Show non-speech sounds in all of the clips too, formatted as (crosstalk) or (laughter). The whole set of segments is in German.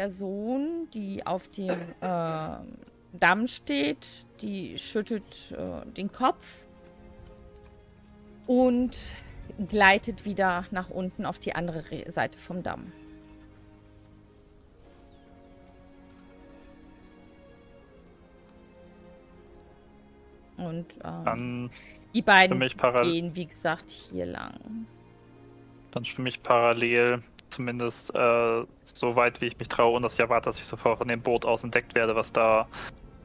Person, die auf dem äh, Damm steht, die schüttelt äh, den Kopf und gleitet wieder nach unten auf die andere Seite vom Damm. Und ähm, die beiden gehen, wie gesagt, hier lang. Dann schwimme ich parallel zumindest äh, so weit, wie ich mich traue und dass ich erwarte, dass ich sofort von dem Boot aus entdeckt werde, was da,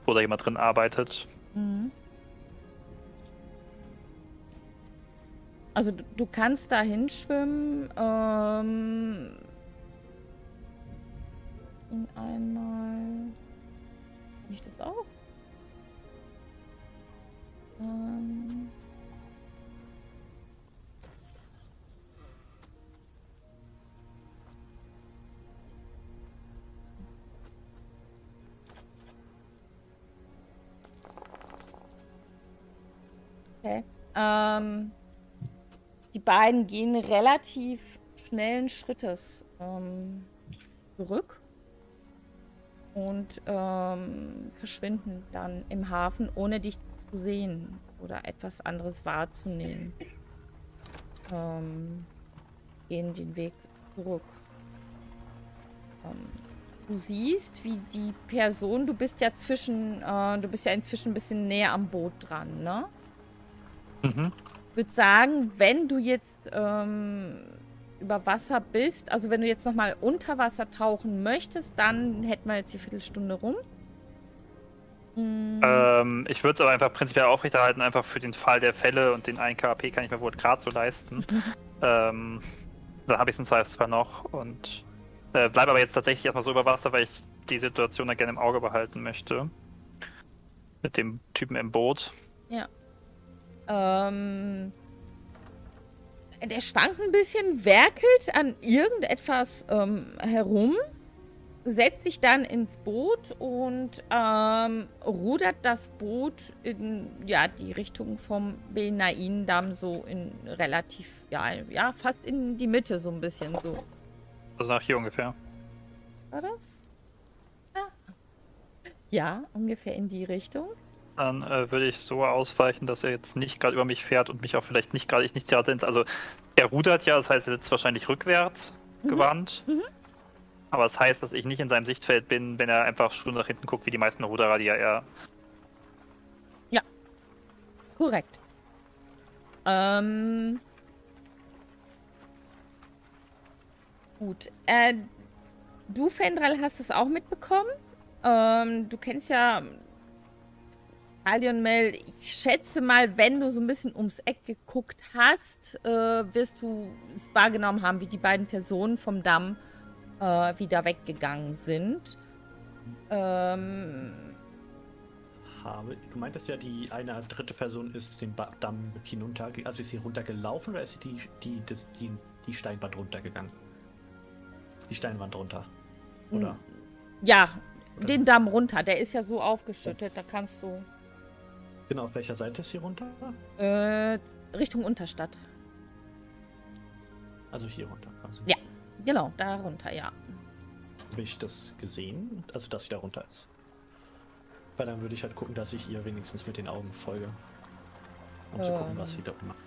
da jemand drin arbeitet. Mhm. Also du, kannst da hinschwimmen. Ähm, in einmal. Ich das auch? Ähm. Okay. Ähm, die beiden gehen relativ schnellen Schrittes ähm, zurück und ähm, verschwinden dann im Hafen, ohne dich zu sehen oder etwas anderes wahrzunehmen. Ähm, gehen den Weg zurück. Ähm, du siehst, wie die Person, du bist ja zwischen, äh, du bist ja inzwischen ein bisschen näher am Boot dran, ne? Mhm. Ich würde sagen, wenn du jetzt ähm, über Wasser bist, also wenn du jetzt nochmal unter Wasser tauchen möchtest, dann hätten wir jetzt die Viertelstunde rum. Mhm. Ähm, ich würde es aber einfach prinzipiell aufrechterhalten, einfach für den Fall der Fälle und den 1 KP kann ich mir wohl gerade so leisten. (laughs) ähm, dann habe ich es im Zweifelsfall noch und äh, bleibe aber jetzt tatsächlich erstmal so über Wasser, weil ich die Situation da gerne im Auge behalten möchte. Mit dem Typen im Boot. Ja. Ähm, der schwankt ein bisschen, werkelt an irgendetwas ähm, herum setzt sich dann ins Boot und ähm, rudert das Boot in ja, die Richtung vom Benain-Damm so in relativ, ja, ja, fast in die Mitte so ein bisschen so. Also nach hier ungefähr. War das? Ja. Ja, ungefähr in die Richtung. Dann äh, würde ich so ausweichen, dass er jetzt nicht gerade über mich fährt und mich auch vielleicht nicht gerade ich nicht gerade Also er rudert ja, das heißt, er sitzt wahrscheinlich rückwärts mhm. gewandt. Mhm. Aber das heißt, dass ich nicht in seinem Sichtfeld bin, wenn er einfach schon nach hinten guckt, wie die meisten Ruderer, die ja eher. Ja. Korrekt. Ähm. Gut. Äh, du, Fendral, hast es auch mitbekommen. Ähm, du kennst ja Alion Mel. Ich schätze mal, wenn du so ein bisschen ums Eck geguckt hast, äh, wirst du es wahrgenommen haben, wie die beiden Personen vom Damm äh, wieder weggegangen sind. Ähm, Habe, du meintest ja, die eine dritte Person ist den ba Damm hinunter, also ist sie runtergelaufen oder ist sie die, die, das, die, die Steinwand runtergegangen? Die Steinwand runter. Oder? Ja, oder? den Damm runter. Der ist ja so aufgeschüttet, da kannst du. Genau, auf welcher Seite ist sie runter? Äh, Richtung Unterstadt. Also hier runter. Also. Ja. Genau, da runter, ja. Habe ich das gesehen? Also, dass sie da runter ist? Weil dann würde ich halt gucken, dass ich ihr wenigstens mit den Augen folge. Um ähm. zu gucken, was sie dort macht.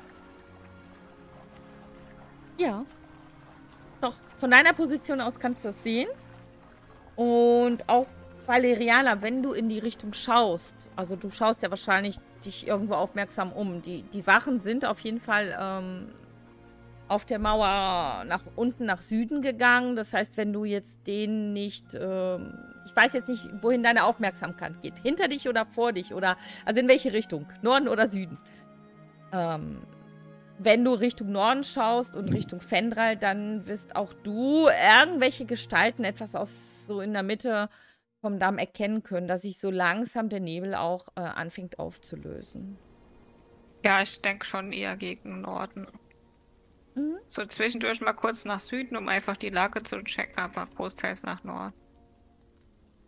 Ja. Doch, von deiner Position aus kannst du das sehen. Und auch Valeriana, wenn du in die Richtung schaust, also du schaust ja wahrscheinlich dich irgendwo aufmerksam um. Die, die Wachen sind auf jeden Fall ähm, auf der Mauer nach unten nach Süden gegangen. Das heißt, wenn du jetzt den nicht, ähm, ich weiß jetzt nicht, wohin deine Aufmerksamkeit geht. Hinter dich oder vor dich oder, also in welche Richtung? Norden oder Süden? Ähm, wenn du Richtung Norden schaust und Richtung Fendral, dann wirst auch du irgendwelche Gestalten etwas aus so in der Mitte vom Damm erkennen können, dass sich so langsam der Nebel auch äh, anfängt aufzulösen. Ja, ich denke schon eher gegen Norden. Mhm. So zwischendurch mal kurz nach Süden, um einfach die Lage zu checken, aber großteils nach Norden.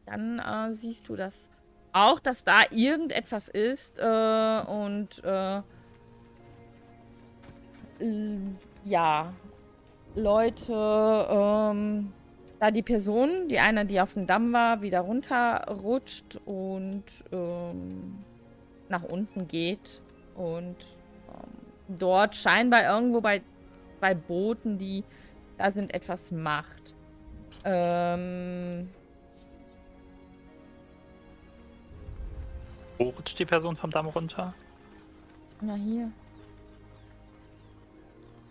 Dann äh, siehst du das auch, dass da irgendetwas ist äh, und äh, ja, Leute, ähm, da die Person, die eine, die auf dem Damm war, wieder runterrutscht und ähm, nach unten geht und ähm, dort scheinbar irgendwo bei zwei Booten, die da sind, etwas macht. Ähm. Wo rutscht die Person vom Damm runter? Na, hier.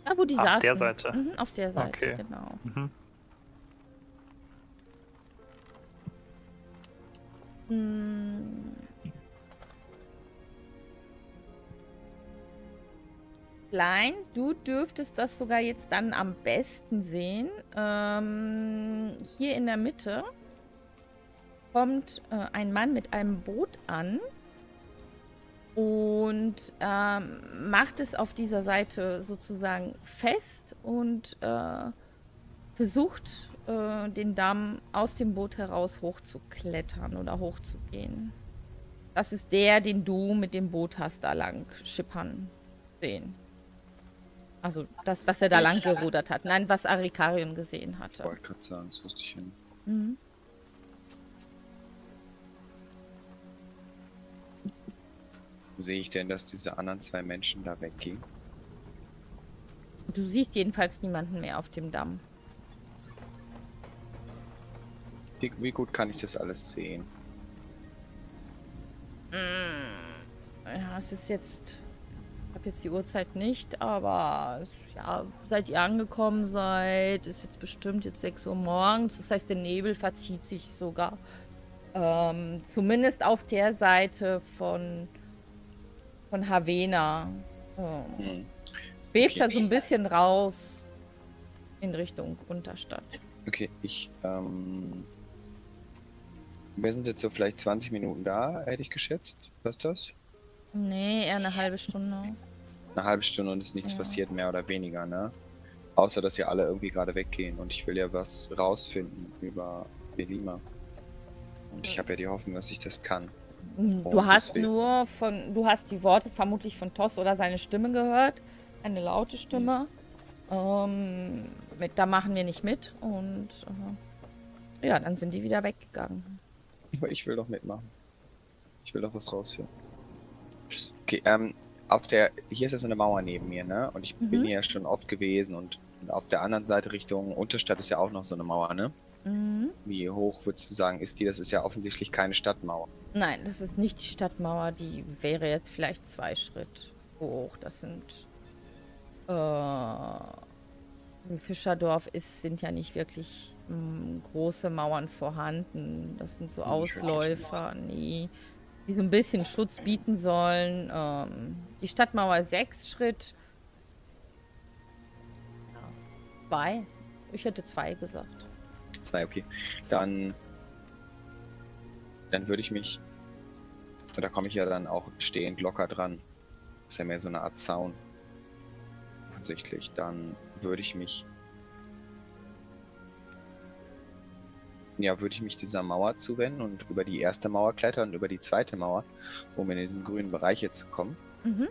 Da, wo die Auf saßen. der Seite. Mhm, auf der Seite, okay. genau. Mhm. Hm. Klein, du dürftest das sogar jetzt dann am besten sehen. Ähm, hier in der Mitte kommt äh, ein Mann mit einem Boot an und ähm, macht es auf dieser Seite sozusagen fest und äh, versucht, äh, den Damm aus dem Boot heraus hochzuklettern oder hochzugehen. Das ist der, den du mit dem Boot hast da lang schippern sehen. Also, dass, dass er da lang gerudert hat. Nein, was Arikarion gesehen hatte. Ich wollte gerade sagen, das wusste ich hin. Mhm. Sehe ich denn, dass diese anderen zwei Menschen da weggingen? Du siehst jedenfalls niemanden mehr auf dem Damm. Wie, wie gut kann ich das alles sehen? Mm. Ja, es ist jetzt ich habe jetzt die Uhrzeit nicht, aber ja, seit ihr angekommen seid, ist jetzt bestimmt jetzt 6 Uhr morgens. Das heißt, der Nebel verzieht sich sogar Ähm, zumindest auf der Seite von, von Havena. Ähm, hm. Bebt okay. da so ein bisschen raus in Richtung Unterstadt. Okay, ich, ähm, wir sind jetzt so vielleicht 20 Minuten da, hätte ich geschätzt. Was ist das? Nee, eher eine halbe Stunde. Eine halbe Stunde und ist nichts ja. passiert, mehr oder weniger, ne? Außer, dass ja alle irgendwie gerade weggehen und ich will ja was rausfinden über Belima. Und ich habe ja die Hoffnung, dass ich das kann. Du und hast nur von, du hast die Worte vermutlich von Toss oder seine Stimme gehört. Eine laute Stimme. Ähm, mit, da machen wir nicht mit und äh, ja, dann sind die wieder weggegangen. Aber ich will doch mitmachen. Ich will doch was rausfinden. Okay, ähm, auf der, hier ist ja so eine Mauer neben mir, ne? Und ich mhm. bin hier ja schon oft gewesen und auf der anderen Seite Richtung Unterstadt ist ja auch noch so eine Mauer, ne? Mhm. Wie hoch würdest du sagen, ist die? Das ist ja offensichtlich keine Stadtmauer. Nein, das ist nicht die Stadtmauer, die wäre jetzt vielleicht zwei Schritt hoch. Das sind äh, Fischerdorf ist, sind ja nicht wirklich große Mauern vorhanden. Das sind so Ausläufer, nee, die so ein bisschen Schutz bieten sollen. Ähm, die Stadtmauer sechs Schritt. Zwei. Ich hätte zwei gesagt. Zwei, okay. Dann, dann würde ich mich, da komme ich ja dann auch stehend locker dran. Das ist ja mehr so eine Art Zaun offensichtlich, dann würde ich mich. Ja, würde ich mich dieser Mauer zuwenden und über die erste Mauer klettern und über die zweite Mauer, um in diesen grünen Bereich hier zu kommen. Mhm.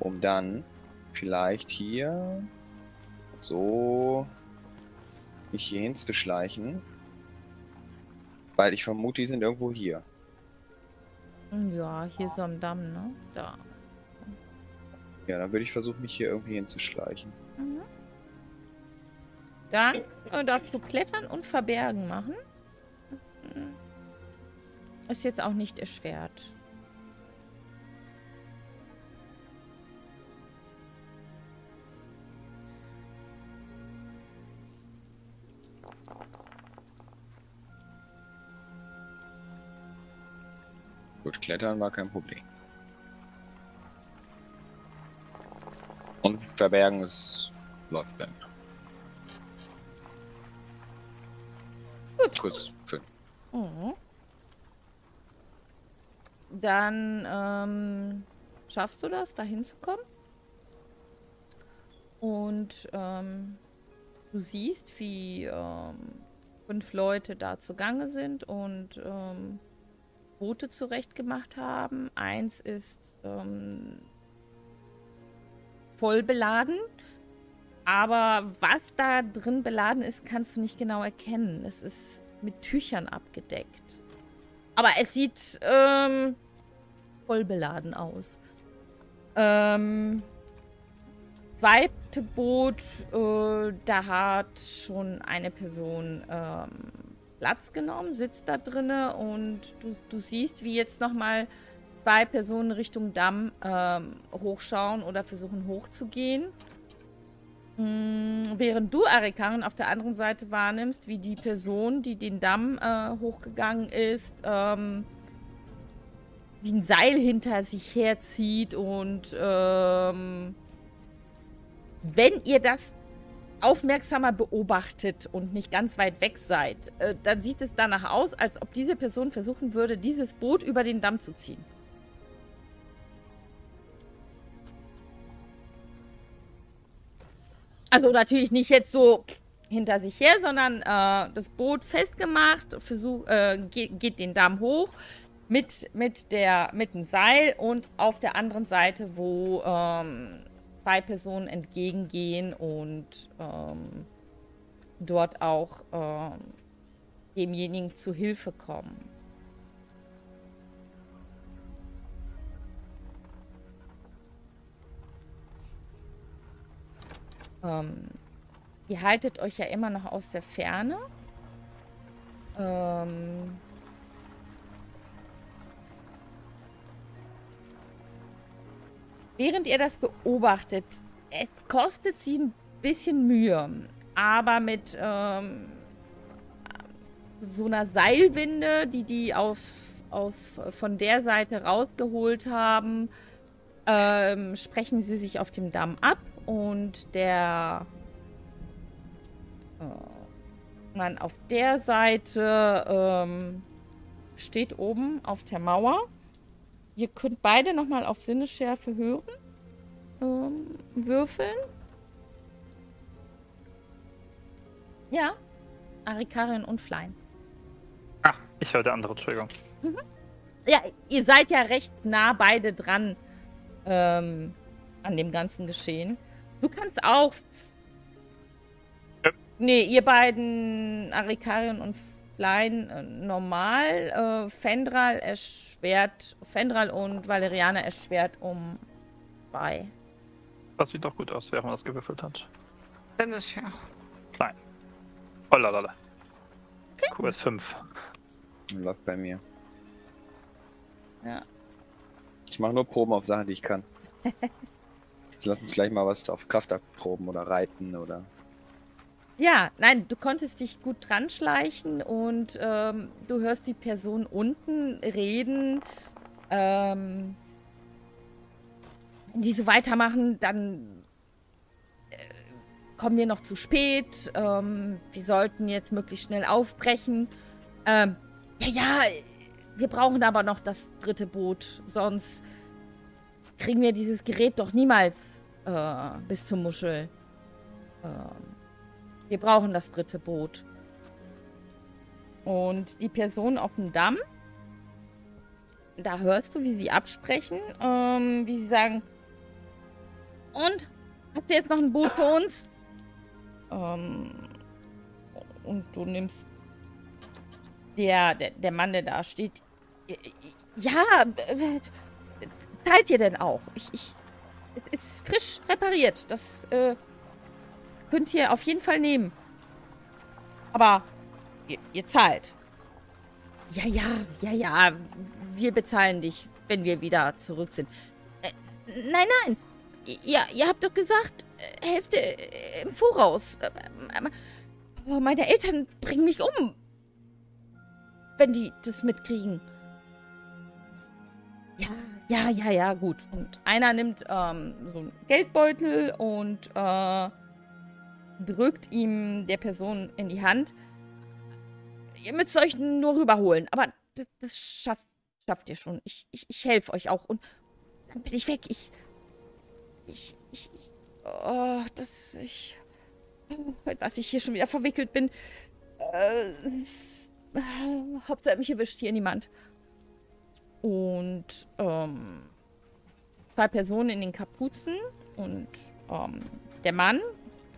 Um dann vielleicht hier so mich hier hinzuschleichen. Weil ich vermute, die sind irgendwo hier. Ja, hier so am Damm, ne? Da. Ja, dann würde ich versuchen, mich hier irgendwie hinzuschleichen. Dann äh, darfst du klettern und verbergen machen. Mhm. Ist jetzt auch nicht erschwert. Gut, klettern war kein Problem. Und verbergen ist läuft dann. Gut. Kurz fünf. Mhm. Dann ähm, schaffst du das, da hinzukommen. Und ähm, du siehst, wie ähm, fünf Leute da zugange sind und ähm, Boote zurechtgemacht haben. Eins ist ähm, voll beladen. Aber was da drin beladen ist, kannst du nicht genau erkennen. Es ist mit Tüchern abgedeckt. Aber es sieht ähm, voll beladen aus. Ähm, zweite Boot, äh, da hat schon eine Person ähm, Platz genommen, sitzt da drinne und du, du siehst, wie jetzt nochmal zwei Personen Richtung Damm ähm, hochschauen oder versuchen hochzugehen. Mhm, während du, Arikarin, auf der anderen Seite wahrnimmst, wie die Person, die den Damm äh, hochgegangen ist, ähm, wie ein Seil hinter sich herzieht und ähm, wenn ihr das aufmerksamer beobachtet und nicht ganz weit weg seid, äh, dann sieht es danach aus, als ob diese Person versuchen würde, dieses Boot über den Damm zu ziehen. Also natürlich nicht jetzt so hinter sich her, sondern äh, das Boot festgemacht, versuch, äh, geht, geht, den Damm hoch mit, mit, der, mit dem Seil und auf der anderen Seite, wo ähm, zwei Personen entgegengehen und ähm, dort auch ähm, demjenigen zu Hilfe kommen. Ähm, ihr haltet euch ja immer noch aus der Ferne. Ähm, während ihr das beobachtet, es kostet sie ein bisschen Mühe, aber mit ähm, so einer Seilwinde, die die aus, aus, von der Seite rausgeholt haben, ähm, sprechen sie sich auf dem Damm ab und der äh, Mann auf der Seite ähm, steht oben auf der Mauer. Ihr könnt beide nochmal auf Sinnesschärfe hören. Ähm, würfeln. Ja. Arikarin und Flein. Ah, ich höre der andere, Entschuldigung. Mhm. Ja, ihr seid ja recht nah beide dran ähm, an dem ganzen Geschehen. Du kannst auch. Ja. Nee, ihr beiden, Arikarin und Flein, äh, normal. Äh, Fendral erschwert. Fendral und Valeriana erschwert um zwei. Das sieht doch gut aus, wer man das gewürfelt hat. Dann ist ja. Klein. Oh lalala. Okay. QS 5. Läuft bei mir. Ja. Ich mache nur Proben auf Sachen, die ich kann. (laughs) Lass uns gleich mal was auf Kraftakt proben oder reiten oder. Ja, nein, du konntest dich gut dran schleichen und ähm, du hörst die Person unten reden. Ähm, wenn die so weitermachen, dann äh, kommen wir noch zu spät. Ähm, wir sollten jetzt möglichst schnell aufbrechen. Ähm, ja, ja, wir brauchen aber noch das dritte Boot, sonst kriegen wir dieses Gerät doch niemals äh, bis zur Muschel. Ähm, wir brauchen das dritte Boot. Und die Person auf dem Damm, da hörst du, wie sie absprechen, ähm, wie sie sagen, und? Hast du jetzt noch ein Boot für uns? Ähm, und du nimmst der, der, der Mann, der da steht. Ja, zahlt ihr denn auch? Ich, ich, es ist frisch repariert. Das äh, könnt ihr auf jeden Fall nehmen. Aber ihr, ihr zahlt. Ja, ja, ja, ja. Wir bezahlen dich, wenn wir wieder zurück sind. Äh, nein, nein. Ja, ihr habt doch gesagt, äh, Hälfte äh, im Voraus. Aber meine Eltern bringen mich um. Wenn die das mitkriegen. Ja, ja, ja, ja, gut. Und einer nimmt ähm, so einen Geldbeutel und äh, drückt ihm der Person in die Hand. Ihr müsst euch nur rüberholen. Aber das, das schafft, schafft ihr schon. Ich, ich, ich helfe euch auch. Und dann bin ich weg. Ich ich, ich, oh, dass ich, dass ich hier schon wieder verwickelt bin. Äh, äh, Hauptsache mich erwischt hier niemand. Und, ähm, zwei Personen in den Kapuzen und, ähm, der Mann,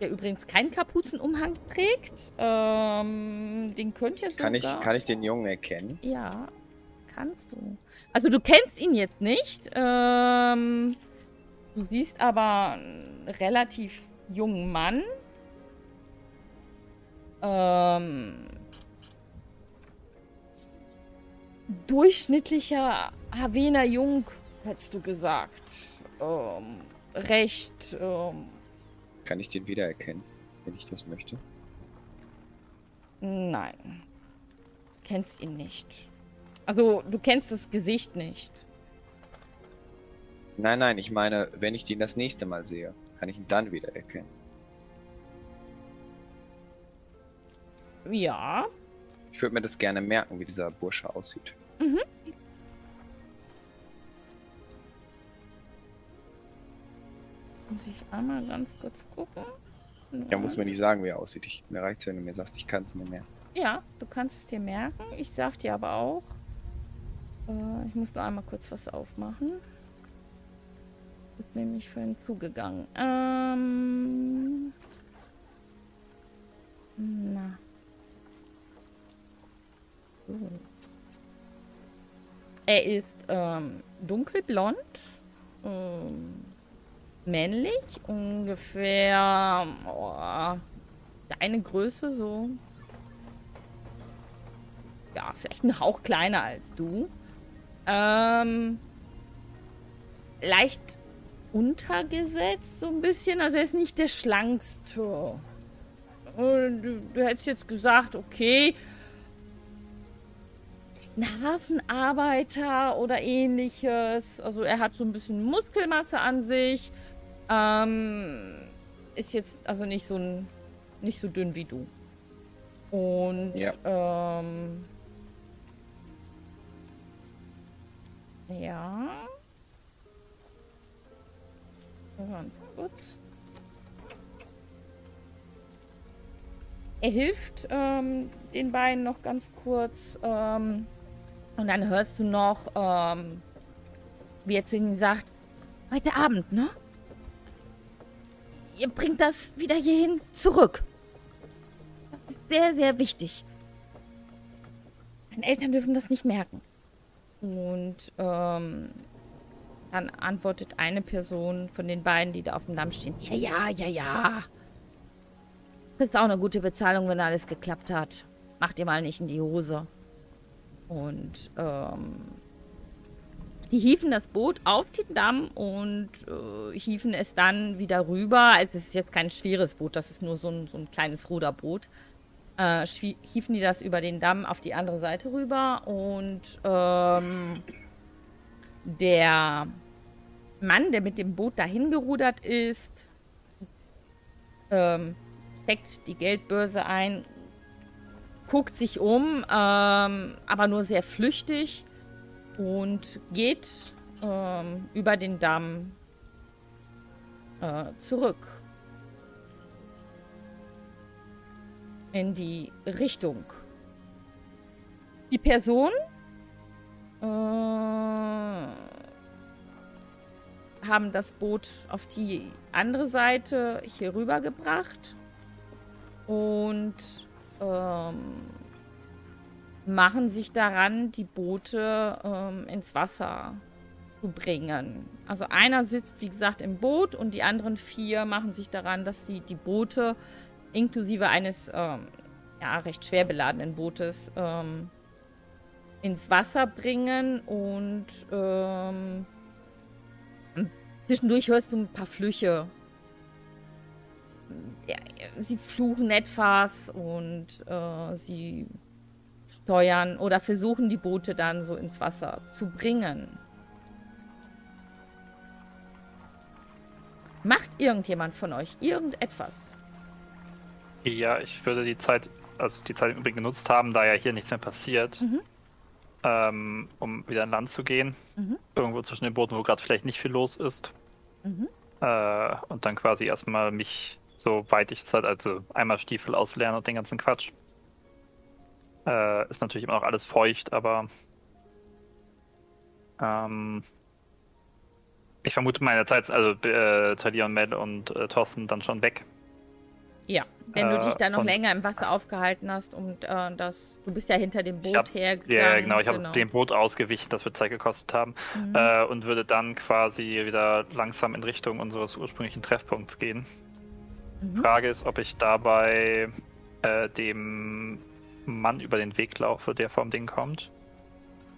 der übrigens keinen Kapuzenumhang trägt. Ähm, den könnt ihr sogar... Kann ich, kann ich den Jungen erkennen? Ja, kannst du. Also du kennst ihn jetzt nicht. Ähm, Du siehst aber einen relativ jungen Mann. Ähm, durchschnittlicher Havener Jung, hättest du gesagt. Ähm, recht. Ähm, Kann ich den wiedererkennen, wenn ich das möchte? Nein. Kennst ihn nicht. Also, du kennst das Gesicht nicht. Nein, nein, ich meine, wenn ich den das nächste Mal sehe, kann ich ihn dann wieder erkennen. Ja. Ich würde mir das gerne merken, wie dieser Bursche aussieht. Mhm. Muss ich einmal ganz kurz gucken. Ja, muss mir nicht sagen, wie er aussieht. Ich, mir reicht es, wenn du mir sagst, ich kann es mir merken. Ja, du kannst es dir merken. Ich sag dir aber auch. Äh, ich muss nur einmal kurz was aufmachen ist nämlich vorhin zugegangen. Ähm. Er ist ähm, dunkelblond, ähm, männlich, ungefähr oh, deine Größe so. Ja, vielleicht ein Hauch kleiner als du. Ähm, leicht untergesetzt, so ein bisschen. Also er ist nicht der schlankste. Du, du hättest jetzt gesagt, okay, ein Hafenarbeiter oder ähnliches. Also er hat so ein bisschen Muskelmasse an sich. Ähm, ist jetzt also nicht so ein, nicht so dünn wie du. Und ja. ähm, ja. Ganz kurz. Er hilft ähm, den beiden noch ganz kurz. Ähm, und dann hörst du noch, ähm, wie er zu ihnen sagt, heute Abend, ne? Ihr bringt das wieder hierhin zurück. Das ist sehr, sehr wichtig. Deine Eltern dürfen das nicht merken. Und ähm, dann antwortet eine Person von den beiden, die da auf dem Damm stehen. Ja, ja, ja, ja. Das ist auch eine gute Bezahlung, wenn alles geklappt hat. Macht ihr mal nicht in die Hose. Und ähm, die hieven das Boot auf den Damm und äh, hieven es dann wieder rüber. Also es ist jetzt kein schweres Boot, das ist nur so ein, so ein kleines Ruderboot. Äh, hieven die das über den Damm auf die andere Seite rüber und ähm, der Mann, der mit dem Boot dahin gerudert ist, ähm, steckt die Geldbörse ein, guckt sich um, ähm, aber nur sehr flüchtig und geht ähm, über den Damm äh, zurück in die Richtung. Die Person äh, haben das Boot auf die andere Seite hier rübergebracht und ähm, machen sich daran, die Boote ähm, ins Wasser zu bringen. Also einer sitzt, wie gesagt, im Boot und die anderen vier machen sich daran, dass sie die Boote inklusive eines ähm, ja, recht schwer beladenen Bootes ähm, ins Wasser bringen und ähm, zwischendurch hörst du ein paar Flüche. Ja, sie fluchen etwas und äh, sie steuern oder versuchen die Boote dann so ins Wasser zu bringen. Macht irgendjemand von euch irgendetwas? Ja, ich würde die Zeit, also die Zeit im Übrigen genutzt haben, da ja hier nichts mehr passiert, mhm. ähm, um wieder an Land zu gehen. Mhm. Irgendwo zwischen den Booten, wo gerade vielleicht nicht viel los ist. Mhm. Äh, und dann quasi erstmal mich, so weit ich Zeit, also einmal Stiefel auslernen und den ganzen Quatsch. Äh, ist natürlich immer noch alles feucht, aber ähm, ich vermute meine Zeit, also äh, Talia und Mel und äh, Thorsten dann schon weg. Ja, wenn du dich da noch länger im Wasser aufgehalten hast und äh, das, du bist ja hinter dem Boot hab, hergegangen. Ja, genau, ich habe genau. dem Boot ausgewichen, das wird Zeit gekostet haben mhm. äh, und würde dann quasi wieder langsam in Richtung unseres ursprünglichen Treffpunkts gehen. Mhm. Frage ist, ob ich dabei äh, dem Mann über den Weg laufe, der vom Ding kommt.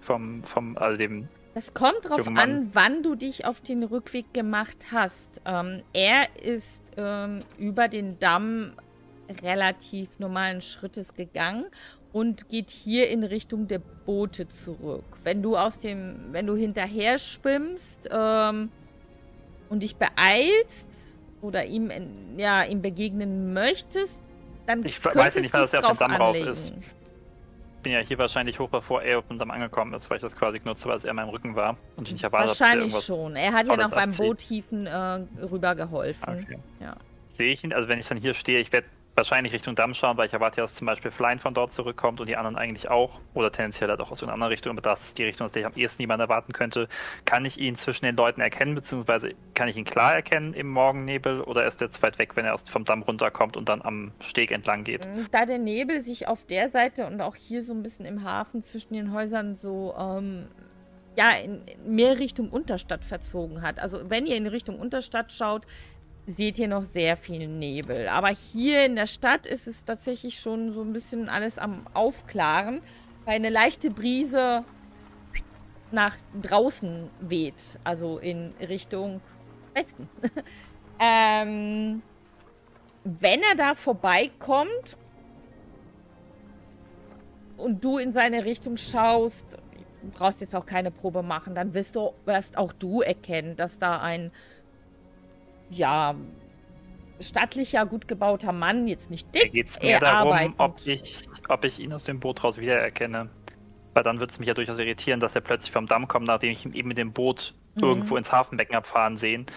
Vom, vom, also dem. Es kommt drauf an, wann du dich auf den Rückweg gemacht hast. Ähm, er ist ähm, über den Damm relativ normalen Schrittes gegangen und geht hier in Richtung der Boote zurück. Wenn du aus dem, wenn du hinterher schwimmst ähm, und dich beeilst oder ihm, ja, ihm begegnen möchtest, dann ich weiß ja nicht, was er auf dem Damm rauf ist. Ich bin ja hier wahrscheinlich hoch, bevor er auf dem Damm angekommen ist, weil ich das quasi genutzt habe, als er in meinem Rücken war und ich nicht erwartet Wahrscheinlich schon. Er hat ja noch beim Boothiefen äh, rübergeholfen. Okay. Ja. Sehe ich ihn, also wenn ich dann hier stehe, ich werde wahrscheinlich Richtung Damm schauen, weil ich erwarte ja, dass zum Beispiel Flying von dort zurückkommt und die anderen eigentlich auch. Oder tendenziell halt auch aus einer anderen Richtung, aber das ist die Richtung, aus der ich am ehesten jemanden erwarten könnte. Kann ich ihn zwischen den Leuten erkennen, beziehungsweise kann ich ihn klar erkennen im Morgennebel oder ist er zu weit weg, wenn er vom Damm runterkommt und dann am Steg entlang geht? Mm, da der Nebel sich auf der Seite und auch hier so ein bisschen im Hafen zwischen den Häusern so ähm, ja, in mehr Richtung Unterstadt verzogen hat. Also wenn ihr in Richtung Unterstadt schaut, seht ihr noch sehr viel Nebel. Aber hier in der Stadt ist es tatsächlich schon so ein bisschen alles am Aufklaren, weil eine leichte Brise nach draußen weht, also in Richtung Westen. (laughs) ähm, wenn er da vorbeikommt, und du in seine Richtung schaust, brauchst jetzt auch keine Probe machen, dann wirst du wirst auch du erkennen, dass da ein ja stattlicher, gut gebauter Mann, jetzt nicht dick, geht es mir darum, ob ich, ob ich ihn aus dem Boot raus wiedererkenne. Weil dann würde es mich ja durchaus irritieren, dass er plötzlich vom Damm kommt, nachdem ich ihn eben mit dem Boot mhm. irgendwo ins Hafenbecken abfahren sehen.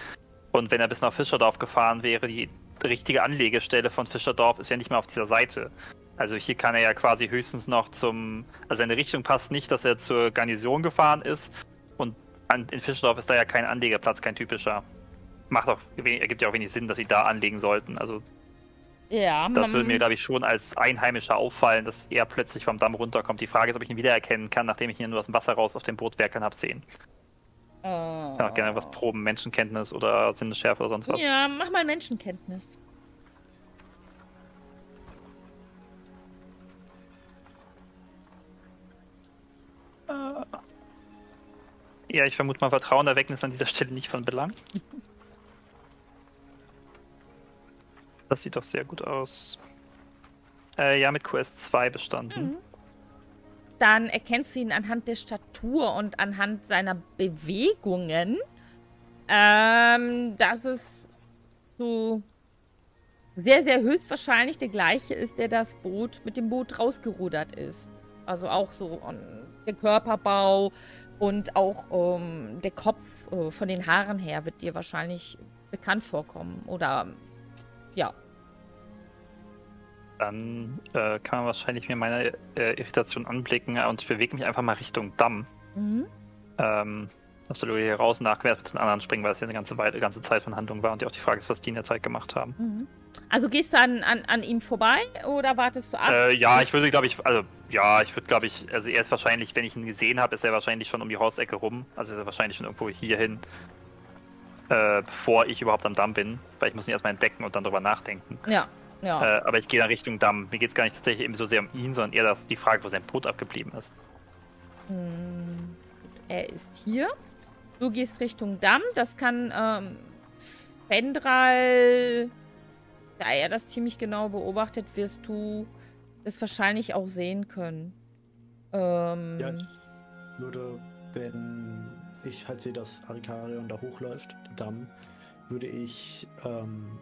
Und wenn er bis nach Fischerdorf gefahren wäre, die richtige Anlegestelle von Fischerdorf ist ja nicht mehr auf dieser Seite. Also hier kann er ja quasi höchstens noch zum, also seine Richtung passt nicht, dass er zur Garnison gefahren ist. Und in Fischerdorf ist da ja kein Anlegeplatz, kein typischer macht auch, ergibt ja auch wenig Sinn, dass sie da anlegen sollten. Also ja, das würde mir, glaube ich, schon als Einheimischer auffallen, dass er plötzlich vom Damm runterkommt. Die Frage ist, ob ich ihn wiedererkennen kann, nachdem ich ihn nur aus dem Wasser raus auf dem Boot werkeln habe sehen. Oh. Ich kann auch gerne was proben, Menschenkenntnis oder Sinnesschärfe oder sonst was. Ja, mach mal Menschenkenntnis. Ja, ich vermute mal, Vertrauen erwecken ist an dieser Stelle nicht von Belang. (laughs) Das sieht doch sehr gut aus. Äh, ja, mit QS2 bestanden. Mhm. Dann erkennst du ihn anhand der Statur und anhand seiner Bewegungen, ähm, dass es so sehr, sehr höchstwahrscheinlich der gleiche ist, der das Boot mit dem Boot rausgerudert ist. Also auch so der Körperbau und auch ähm, der Kopf äh, von den Haaren her wird dir wahrscheinlich bekannt vorkommen. Oder ja. Dann äh, kann man wahrscheinlich mir meine äh, Irritation anblicken und ich bewege mich einfach mal Richtung Damm. Mhm. Ähm, du hier raus nachquert mit den anderen springen, weil es ja eine ganze, Weile, ganze Zeit von Handlung war und die auch die Frage ist, was die in der Zeit gemacht haben. Mhm. Also gehst du an, an, an ihm vorbei oder wartest du ab? Äh, ja, ich würde, glaube ich, also ja, ich würde, glaube ich, also er ist wahrscheinlich, wenn ich ihn gesehen habe, ist er wahrscheinlich schon um die Hausecke rum. Also ist er wahrscheinlich schon irgendwo hierhin äh, bevor ich überhaupt am Damm bin, weil ich muss ihn erstmal entdecken und dann drüber nachdenken. Ja, ja. Äh, aber ich gehe dann Richtung Damm. Mir geht es gar nicht tatsächlich eben so sehr um ihn, sondern eher das, die Frage, wo sein Boot abgeblieben ist. Hm, er ist hier. Du gehst Richtung Damm. Das kann ähm, Fendral, da er das ziemlich genau beobachtet, wirst du es wahrscheinlich auch sehen können. Ähm, ja, ich würde, wenn ich halt sehe, dass Arikarion da hochläuft, der Damm, würde ich ähm,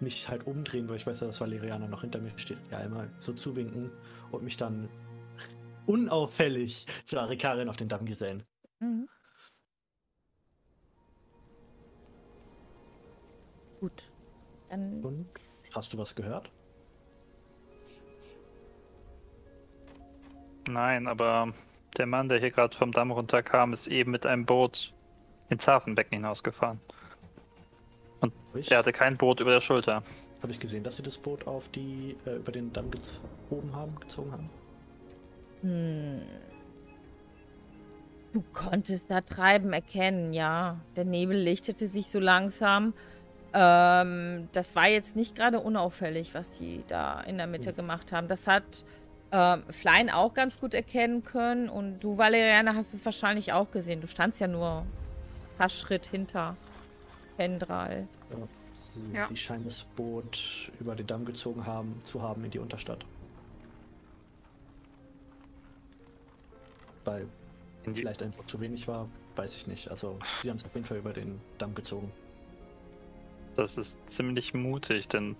mich halt umdrehen, weil ich weiß, dass Valeriana noch hinter mir steht, ja einmal so zuwinken und mich dann unauffällig zu Arikarion auf den Damm gesellen. Mhm. Gut. Dann und hast du was gehört? Nein, aber der Mann, der hier gerade vom Damm runterkam, ist eben mit einem Boot ins Hafenbecken hinausgefahren. Und ich? er hatte kein Boot über der Schulter. Habe ich gesehen, dass sie das Boot auf die äh, über den Damm gezogen haben, gezogen haben? Hm. Du konntest da Treiben erkennen, ja. Der Nebel lichtete sich so langsam. Ähm, das war jetzt nicht gerade unauffällig, was die da in der Mitte hm. gemacht haben. Das hat ähm, Flyn auch ganz gut erkennen können. Und du, Valeriana, hast es wahrscheinlich auch gesehen. Du standst ja nur ein paar Schritt hinter Pendral. Ja, sie, ja. sie scheinen das Boot über den Damm gezogen haben, zu haben in die Unterstadt. Weil vielleicht einfach zu wenig war, weiß ich nicht. Also sie haben es auf jeden Fall über den Damm gezogen. Das ist ziemlich mutig, denn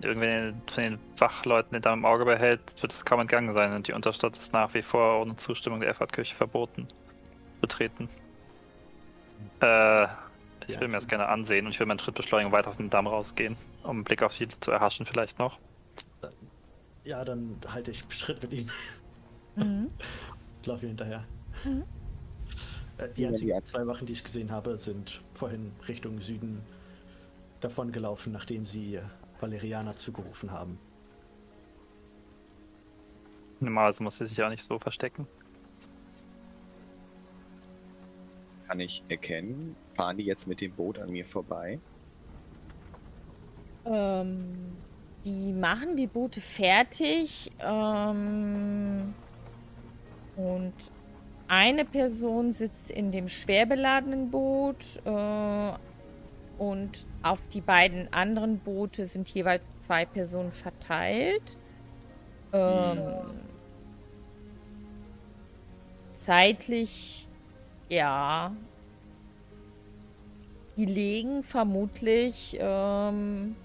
irgendwer von den Wachleuten den da im Auge behält, wird es kaum entgangen sein und die Unterstadt ist nach wie vor ohne Zustimmung der Effertkirche verboten. Betreten. Äh, ich will mir das gerne ansehen und ich will meinen und weiter auf den Damm rausgehen, um einen Blick auf die zu erhaschen vielleicht noch. Ja, dann halte ich Schritt mit ihm. Mhm. (laughs) und laufe hinterher. Mhm. Äh, die einzigen zwei Wachen, die ich gesehen habe, sind vorhin Richtung Süden davon gelaufen, nachdem sie Valerianer zugerufen haben. Normalerweise muss sie sich auch nicht so verstecken. Kann ich erkennen? Fahren die jetzt mit dem Boot an mir vorbei? Ähm, die machen die Boote fertig. Ähm, und eine Person sitzt in dem schwer beladenen Boot. Äh, und auf die beiden anderen Boote sind jeweils zwei Personen verteilt. Ähm, zeitlich, ja, die legen vermutlich, ähm,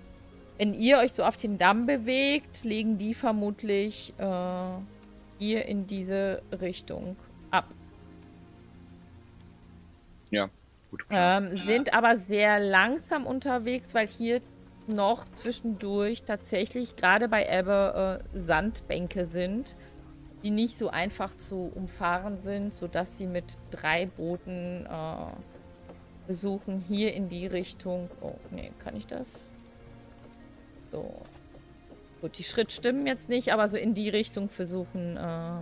wenn ihr euch so auf den Damm bewegt, legen die vermutlich äh, hier in diese Richtung ab. Ja, gut. Ähm, sind aber sehr langsam unterwegs, weil hier noch zwischendurch tatsächlich gerade bei Ebbe äh, Sandbänke sind, die nicht so einfach zu umfahren sind, sodass sie mit drei Booten äh, versuchen, hier in die Richtung... Oh, nee, kann ich das? So. Gut, die Schritt stimmen jetzt nicht, aber so in die Richtung versuchen äh,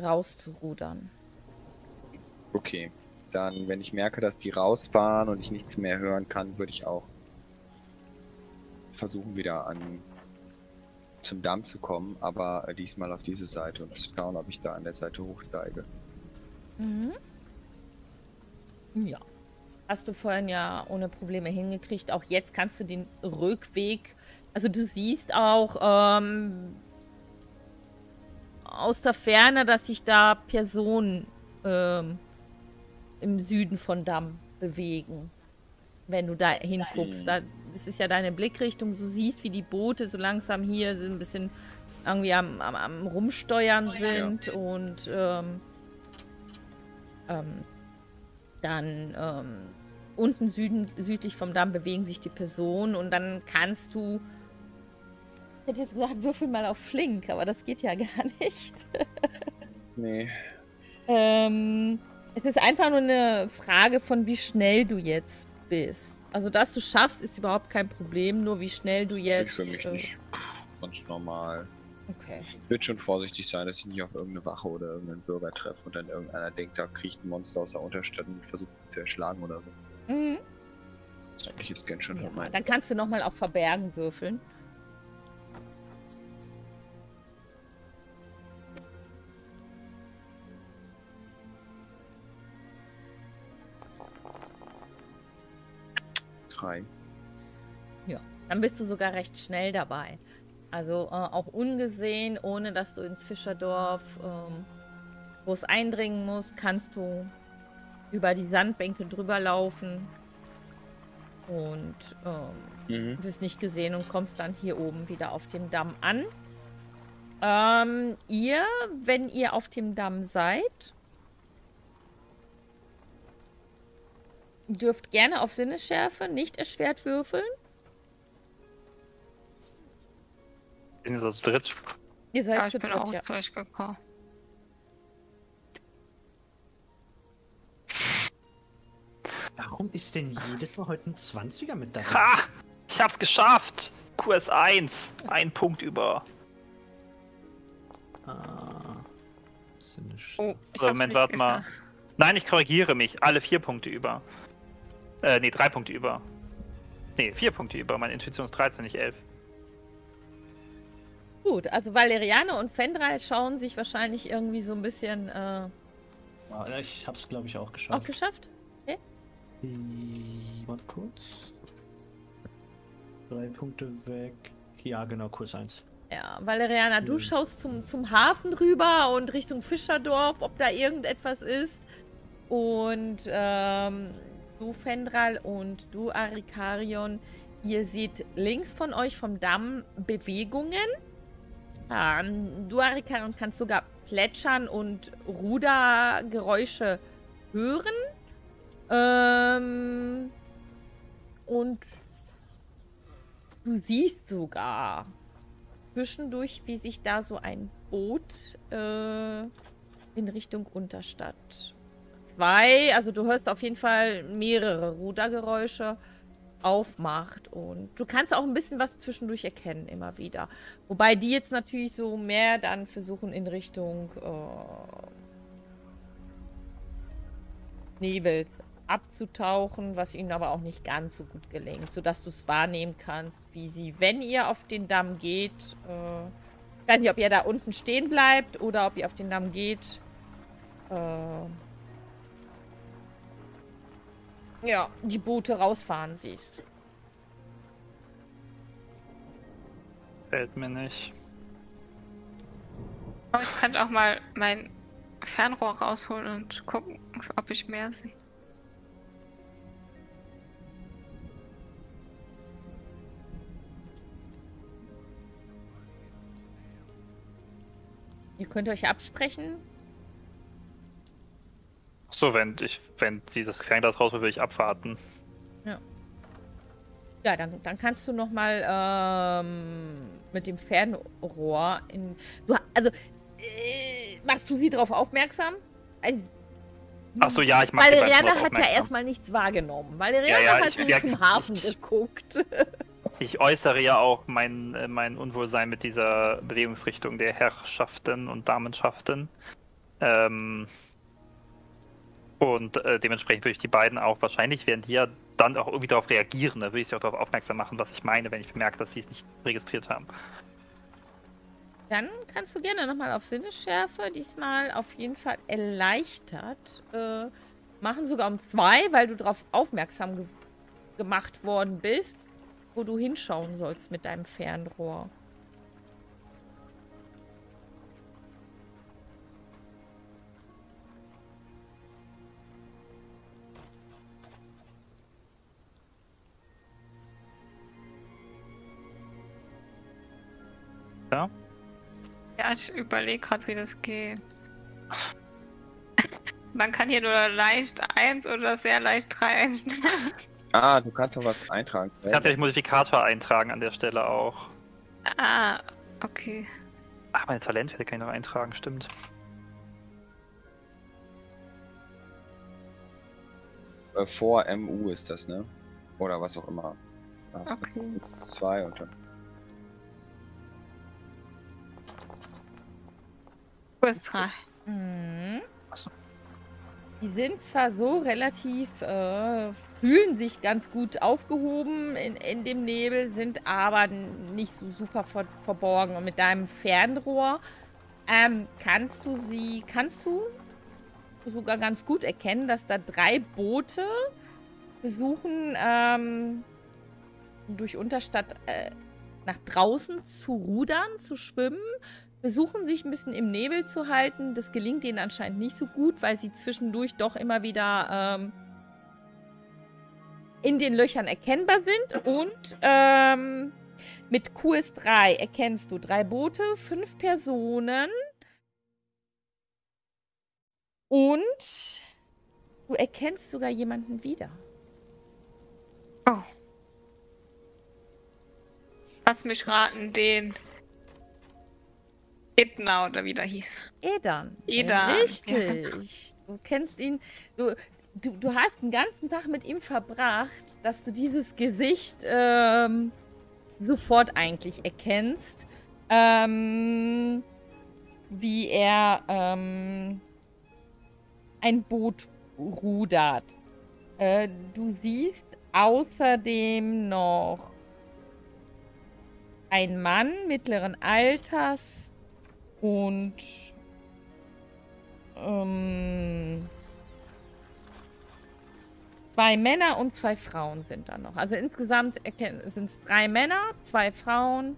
rauszurudern. Okay. Dann, wenn ich merke, dass die rausfahren und ich nichts mehr hören kann, würde ich auch versuchen, wieder an zum Damm zu kommen, aber äh, diesmal auf diese Seite und schauen, ob ich da an der Seite hochsteige. Mhm. Ja. Hast du vorhin ja ohne Probleme hingekriegt. Auch jetzt kannst du den Rückweg. Also du siehst auch ähm, aus der Ferne, dass sich da Personen ähm, im Süden von Damm bewegen. Wenn du da hinguckst. Da, das ist ja deine Blickrichtung. Du siehst, wie die Boote so langsam hier so ein bisschen irgendwie am, am, am Rumsteuern sind. Ja. Und ähm, ähm, dann ähm, unten Süden, südlich vom Damm bewegen sich die Personen. Und dann kannst du ich hätte jetzt gesagt, würfel mal auf Flink, aber das geht ja (laughs) gar nicht. nee. Ähm, es ist einfach nur eine Frage von, wie schnell du jetzt bist. Also, dass du schaffst, ist überhaupt kein Problem, nur wie schnell du jetzt. Ich für mich äh, nicht. Ganz normal. Okay. Ich würde schon vorsichtig sein, dass ich nicht auf irgendeine Wache oder irgendeinen Bürger treffe und dann irgendeiner denkt, da kriegt ein Monster aus der Unterstadt und versucht mich zu erschlagen oder so. Mhm. Das hätte ich jetzt gern schon ja, Dann kannst du nochmal auf Verbergen würfeln. frei. Ja, dann bist du sogar recht schnell dabei. Also äh, auch ungesehen, ohne dass du ins Fischerdorf ähm, groß eindringen musst, kannst du über die Sandbänke drüber laufen und ähm, mhm. wirst nicht gesehen und kommst dann hier oben wieder auf dem Damm an. Ähm, ihr, wenn ihr auf dem Damm seid, Dürft gerne auf Sinnesschärfe, nicht erschwert würfeln. Sind jetzt dritt. Ihr seid ja, zu dritt, auch ja. durchgekommen. Warum ist denn jedes Mal heute ein 20er mit dabei? Ha! Ich hab's geschafft! QS1! Ein Punkt über. Ah. Oh, ich so, Moment, warte mal. Nein, ich korrigiere mich. Alle vier Punkte über. Äh, nee, drei Punkte über. Nee, vier Punkte über. Meine Intuition ist 13, nicht 11. Gut, also Valeriane und Fendral schauen sich wahrscheinlich irgendwie so ein bisschen. Äh... Ja, ich hab's, glaube ich, auch geschafft. Auch geschafft? Okay. Warte kurz. Drei Punkte weg. Ja, genau, Kurs 1. Ja, Valeriana, du schaust zum, zum Hafen rüber und Richtung Fischerdorf, ob da irgendetwas ist. Und ähm, du Fendral und du Arikarion, ihr seht links von euch vom Damm Bewegungen. Ähm, du Arikarion kannst sogar plätschern und Rudergeräusche hören. Ähm, und du siehst sogar zwischendurch, wie sich da so ein Boot äh, in Richtung Unterstadt zwei, also du hörst auf jeden Fall mehrere Rudergeräusche aufmacht. Und du kannst auch ein bisschen was zwischendurch erkennen, immer wieder. Wobei die jetzt natürlich so mehr dann versuchen in Richtung äh, Nebel abzutauchen, was ihnen aber auch nicht ganz so gut gelingt, sodass du es wahrnehmen kannst, wie sie, wenn ihr auf den Damm geht, äh, ich weiß nicht, ob ihr da unten stehen bleibt oder ob ihr auf den Damm geht, äh, ja, die Boote rausfahren siehst. Fällt mir nicht. Aber ich könnte auch mal mein Fernrohr rausholen und gucken, ob ich mehr sehe. Ihr könnt euch absprechen. So, wenn ich, wenn sie das Fernglas raus will, ich abwarten. Ja. Ja, dann, dann kannst du noch mal ähm, mit dem Fernrohr in. Du, also äh, machst du sie darauf aufmerksam? Also, Ach so, ja, ich mach Valeriana hat ja erstmal nichts wahrgenommen. Valeriana ja, ja, hat ich, ja, zum Hafen ich, geguckt. (laughs) Ich äußere ja auch mein, äh, mein Unwohlsein mit dieser Bewegungsrichtung der Herrschaften und Damenschaften. Ähm, und äh, dementsprechend würde ich die beiden auch wahrscheinlich werden hier dann auch irgendwie darauf reagieren. Da würde ich sie auch darauf aufmerksam machen, was ich meine, wenn ich bemerke, dass sie es nicht registriert haben. Dann kannst du gerne nochmal auf Sinnesschärfe, diesmal auf jeden Fall erleichtert äh, machen, sogar um zwei, weil du darauf aufmerksam ge gemacht worden bist wo du hinschauen sollst mit deinem Fernrohr. Ja? Ja, ich überlege gerade, wie das geht. Man kann hier nur leicht 1 oder sehr leicht 3 einstellen. Ah, du kannst doch was eintragen. Ich kann ja Modifikator eintragen an der Stelle auch. Ah, okay. Ach, meine Talentwerte kann ich noch eintragen, stimmt. Äh, vor MU ist das, ne? Oder was auch immer. Okay. Zwei und dann. 3. Mhm. Die sind zwar so relativ, äh, fühlen sich ganz gut aufgehoben in, in dem Nebel, sind aber nicht so super ver verborgen. Und mit deinem Fernrohr ähm, kannst du sie, kannst du sogar ganz gut erkennen, dass da drei Boote versuchen, ähm, durch Unterstadt äh, nach draußen zu rudern, zu schwimmen versuchen sich ein bisschen im Nebel zu halten. Das gelingt ihnen anscheinend nicht so gut, weil sie zwischendurch doch immer wieder ähm, in den Löchern erkennbar sind. Und ähm, mit QS3 erkennst du drei Boote, fünf Personen. Und du erkennst sogar jemanden wieder. Oh. Lass mich raten, den Edna oder wie der hieß. Edan. Edan. Richtig. Ja. Du kennst ihn. Du, du, du hast den ganzen Tag mit ihm verbracht, dass du dieses Gesicht ähm, sofort eigentlich erkennst. Ähm, wie er ähm, ein Boot rudert. Äh, du siehst außerdem noch einen Mann mittleren Alters und ähm, zwei Männer und zwei Frauen sind da noch. Also insgesamt sind es drei Männer, zwei Frauen.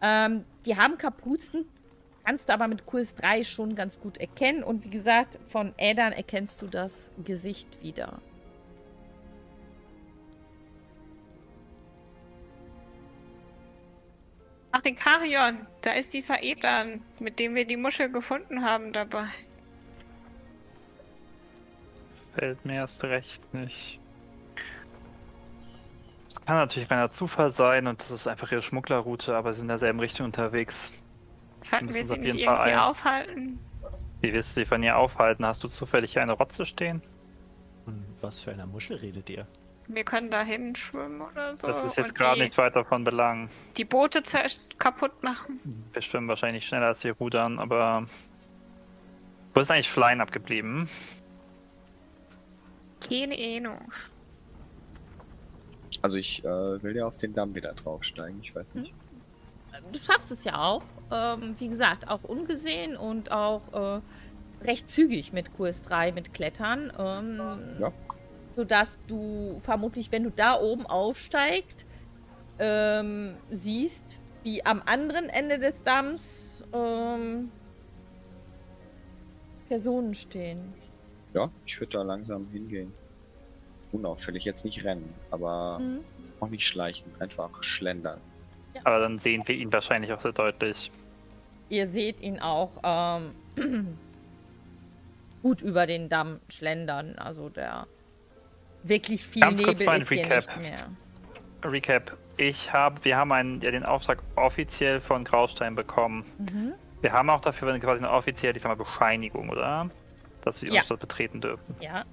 Ähm, die haben Kapuzen, kannst du aber mit Kurs 3 schon ganz gut erkennen. Und wie gesagt, von Ädern erkennst du das Gesicht wieder. Ach, den Karion. Da ist dieser Ethan, mit dem wir die Muschel gefunden haben, dabei. Fällt mir erst recht nicht. Es kann natürlich reiner Zufall sein und das ist einfach ihre Schmugglerroute, aber sie sind in derselben Richtung unterwegs. Sollten wir sie nicht irgendwie ein. aufhalten? Wie willst du sie von ihr aufhalten? Hast du zufällig hier eine Rotze stehen? Was für eine Muschel redet ihr? Wir können da schwimmen oder so. Das ist jetzt gerade nicht weiter von Belang. Die Boote kaputt machen. Wir schwimmen wahrscheinlich schneller als wir rudern, aber. Wo ist eigentlich Flying abgeblieben? Keine Ahnung. Also ich äh, will ja auf den Damm wieder draufsteigen, ich weiß nicht. Du schaffst es ja auch. Ähm, wie gesagt, auch ungesehen und auch äh, recht zügig mit QS3, mit Klettern. Ähm, ja sodass du vermutlich, wenn du da oben aufsteigst, ähm, siehst, wie am anderen Ende des Damms ähm, Personen stehen. Ja, ich würde da langsam hingehen. Unauffällig, jetzt nicht rennen, aber mhm. auch nicht schleichen, einfach schlendern. Ja. Aber dann sehen wir ihn wahrscheinlich auch sehr deutlich. Ihr seht ihn auch ähm, (clears throat) gut über den Damm schlendern. Also der wirklich viel Ganz Nebel ist hier nicht mehr. Recap. Ich habe, wir haben einen, ja, den Auftrag offiziell von Graustein bekommen. Mhm. Wir haben auch dafür quasi eine offizielle ich Bescheinigung, oder? Dass wir die ja. Stadt betreten dürfen. Ja.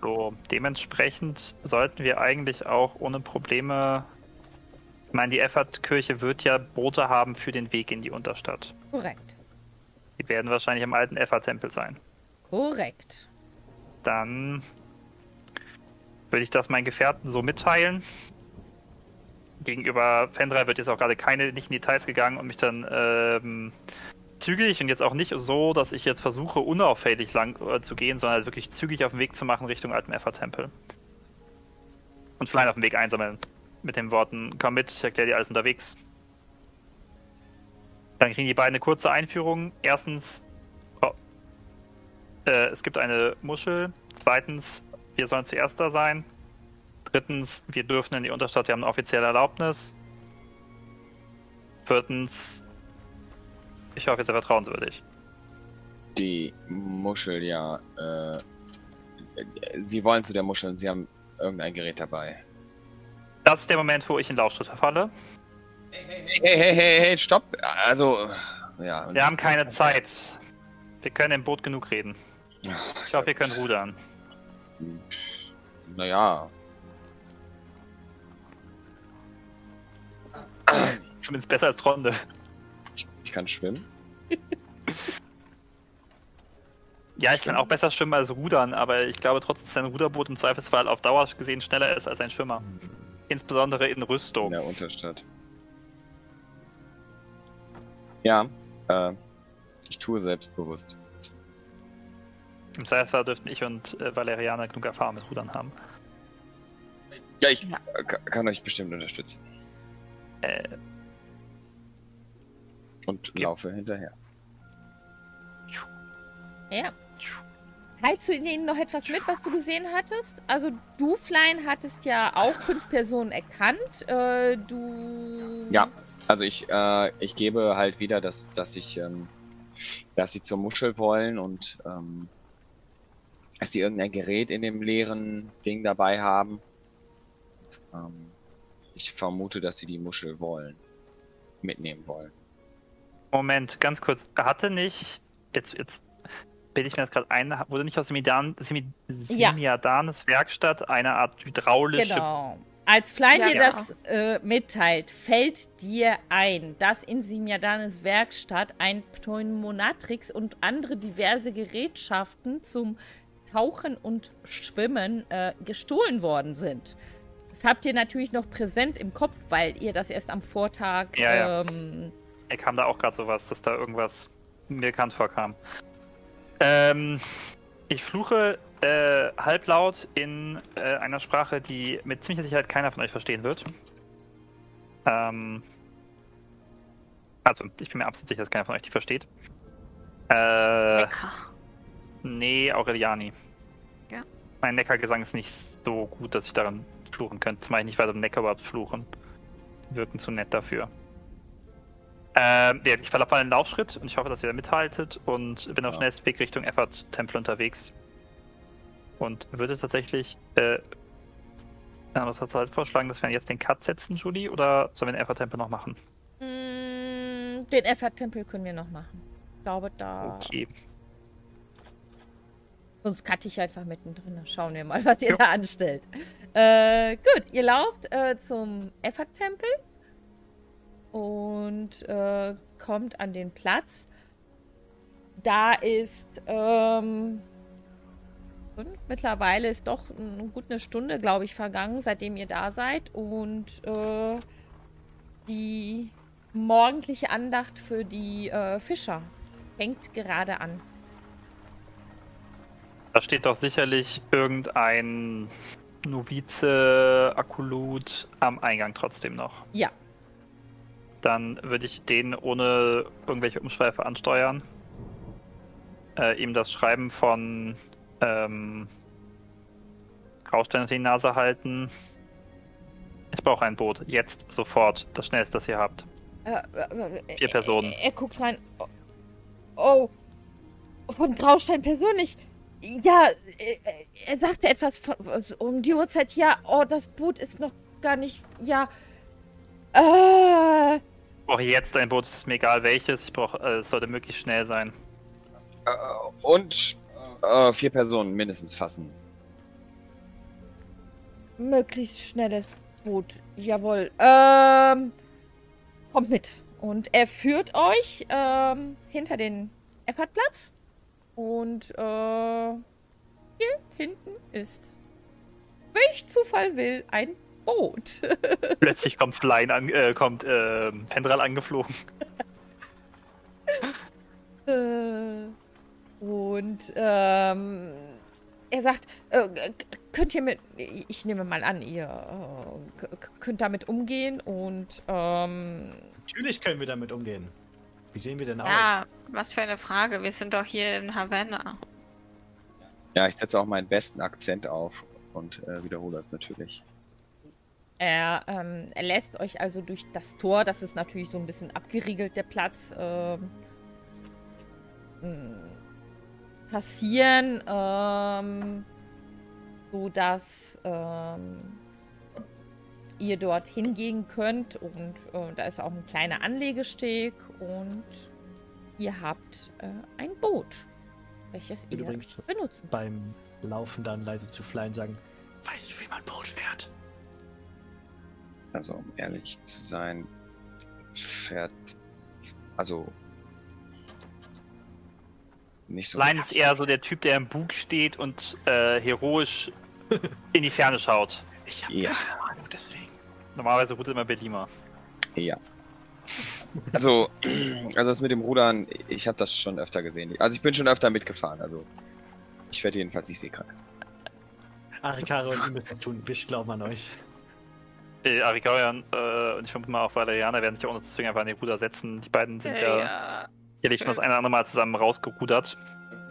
So, dementsprechend sollten wir eigentlich auch ohne Probleme. Ich meine, die Effert-Kirche wird ja Boote haben für den Weg in die Unterstadt. Korrekt. Die werden wahrscheinlich im alten Effert-Tempel sein. Korrekt. Dann würde ich das meinen Gefährten so mitteilen. Gegenüber Fendra wird jetzt auch gerade keine nicht in Details gegangen und mich dann ähm, zügig und jetzt auch nicht so, dass ich jetzt versuche, unauffällig lang äh, zu gehen, sondern halt wirklich zügig auf den Weg zu machen Richtung alten Effer-Tempel. Und vielleicht auf dem Weg einsammeln. Mit den Worten, komm mit, ich erkläre dir alles unterwegs. Dann kriegen die beiden eine kurze Einführung. Erstens, oh, äh, es gibt eine Muschel. Zweitens, wir sollen zuerst da sein. Drittens, wir dürfen in die Unterstadt, wir haben eine offizielle Erlaubnis. Viertens, ich hoffe, ihr seid vertrauenswürdig. Die Muschel, ja. Äh, Sie wollen zu der Muschel und Sie haben irgendein Gerät dabei. Das ist der Moment, wo ich in Laufschritt verfalle. Hey, hey, hey, hey, hey, hey, stopp! Also, ja. Wir haben keine Zeit. Wir können im Boot genug reden. Ich glaube, wir können rudern. Naja. Zumindest besser als Tronde. Ich, ich kann schwimmen. ja, ich kann auch besser schwimmen als rudern, aber ich glaube trotzdem, dass ein Ruderboot im Zweifelsfall auf Dauer gesehen schneller ist als ein Schwimmer. Insbesondere in Rüstung. In der Unterstadt. Ja, äh, ich tue selbstbewusst. Im Zweifelsfall dürften ich und äh, Valeriana genug Erfahrung mit Rudern haben. Ja, ich ja. kann euch bestimmt unterstützen. Äh, und okay. laufe hinterher. Ja. Teilst du ihnen noch etwas mit, was du gesehen hattest? Also du, Flein, hattest ja auch fünf Personen erkannt. Äh, du... Ja, also ich, äh, ich gebe halt wieder, dass, dass ich, ähm, dass sie zur Muschel wollen und ähm, dass sie irgendein Gerät in dem leeren Ding dabei haben. Ähm, ich vermute, dass sie die Muschel wollen. Mitnehmen wollen. Moment, ganz kurz. Hatte nicht. Jetzt, jetzt bilde ich mir das gerade ein. Wurde nicht aus Simidan, Simiadanes ja. Werkstatt eine Art hydraulische. Genau. Als Flein ja, dir ja. das äh, mitteilt, fällt dir ein, dass in Simiadanes Werkstatt ein Pneumonatrix und andere diverse Gerätschaften zum Tauchen und Schwimmen äh, gestohlen worden sind. Das habt ihr natürlich noch präsent im Kopf, weil ihr das erst am Vortag. Ja, ja. Ähm, mir kam da auch gerade sowas, dass da irgendwas mir bekannt vorkam. Ähm, ich fluche äh, halblaut in äh, einer Sprache, die mit ziemlicher Sicherheit keiner von euch verstehen wird. Ähm, also, ich bin mir absolut sicher, dass keiner von euch die versteht. Äh, Nee, Aureliani. Ja. Mein Neckargesang ist nicht so gut, dass ich daran fluchen könnte. Zumal ich nicht weiter im Neckar überhaupt fluchen. Die wirken zu nett dafür. Ähm, ja, ich verlasse einen Laufschritt und ich hoffe, dass ihr da mithaltet und bin auf ja. schnellstem Weg Richtung Effort-Tempel unterwegs. Und würde tatsächlich, äh, ja, was hat halt vorschlagen, dass wir jetzt den Cut setzen, Julie, oder sollen wir den Effort-Tempel noch machen? Mm, den Effort-Tempel können wir noch machen. Ich glaube, da. Okay. Sonst cutte ich einfach mittendrin. Schauen wir mal, was ihr jo. da anstellt. Äh, gut, ihr lauft äh, zum Effort-Tempel und äh, kommt an den Platz. Da ist ähm, mittlerweile ist doch eine Stunde, glaube ich, vergangen, seitdem ihr da seid. Und äh, die morgendliche Andacht für die äh, Fischer fängt gerade an. Da steht doch sicherlich irgendein Novize Akulut am Eingang trotzdem noch. Ja. Dann würde ich den ohne irgendwelche Umschweife ansteuern. äh, ihm das Schreiben von ähm, Graustein in die Nase halten. Ich brauche ein Boot. Jetzt, sofort. Das schnellste, das ihr habt. Äh, äh, Vier Personen. Er, er, guckt rein. Oh. oh. Von Graustein persönlich. Ja, er, er sagte etwas von, um die Uhrzeit. Ja, oh, das Boot ist noch gar nicht. Ja. Äh. Ich brauche jetzt ein Boot, es ist mir egal welches. Ich brauche, äh, es sollte möglichst schnell sein. Äh, und äh, vier Personen mindestens fassen. Möglichst schnelles Boot. Jawohl. Ähm. Kommt mit. Und er führt euch ähm, hinter den Effertplatz. Und äh, hier hinten ist, welch Zufall will, ein Boot. (laughs) Plötzlich kommt Flying an, äh, kommt äh, Pendral angeflogen. äh, und ähm, er sagt, äh, könnt ihr mit, ich nehme mal an, ihr äh, könnt damit umgehen und ähm, Natürlich können wir damit umgehen. Wie sehen wir denn aus? Was für eine Frage. Wir sind doch hier in Havanna. Ja, ich setze auch meinen besten Akzent auf und äh, wiederhole das natürlich. Er, ähm, er, lässt euch also durch das Tor, das ist natürlich so ein bisschen abgeriegelt, der Platz, ähm, hm, passieren, ähm, so dass ähm, ihr dort hingehen könnt und äh, da ist auch ein kleiner Anlegesteg und ihr habt äh, ein Boot, welches ihr übrigens benutzen. Beim Laufen dann leise zu flyen sagen, weißt du, wie man Boot fährt? Also, um ehrlich zu sein, fährt. Also. Nicht so. Line ist eher so der Typ, der im Bug steht und äh, heroisch (laughs) in die Ferne schaut. Ich habe ja. keine Ahnung, deswegen. Normalerweise rudert immer Belima. Ja. Also, (clears throat) also das mit dem Rudern, ich habe das schon öfter gesehen. Also ich bin schon öfter mitgefahren, also ich werde jedenfalls nicht seekrank. Arikaro und ihr müsst das tun, wir glauben an euch. Äh, Arikarian äh, und ich vermute mal auch Valeriana werden sich auch ohne zu zwingen einfach an den Ruder setzen. Die beiden sind ja, ja ehrlich schon das eine oder andere Mal zusammen rausgerudert.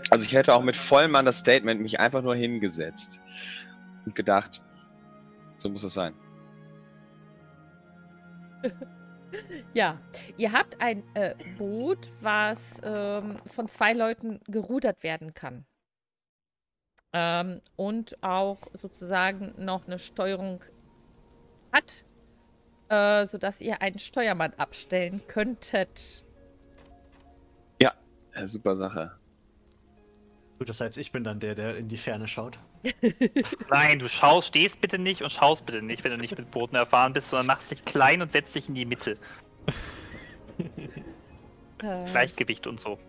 Also ich hätte auch mit vollem Understatement mich einfach nur hingesetzt und gedacht, so muss es sein. (laughs) ja, ihr habt ein äh, Boot, was ähm, von zwei Leuten gerudert werden kann. Ähm, und auch sozusagen noch eine Steuerung hat, äh, sodass ihr einen Steuermann abstellen könntet. Ja, super Sache. Gut, das heißt, ich bin dann der, der in die Ferne schaut. Nein, du schaust, stehst bitte nicht und schaust bitte nicht, wenn du nicht mit Booten erfahren bist, sondern machst dich klein und setzt dich in die Mitte. (laughs) Äh. Gleichgewicht und so.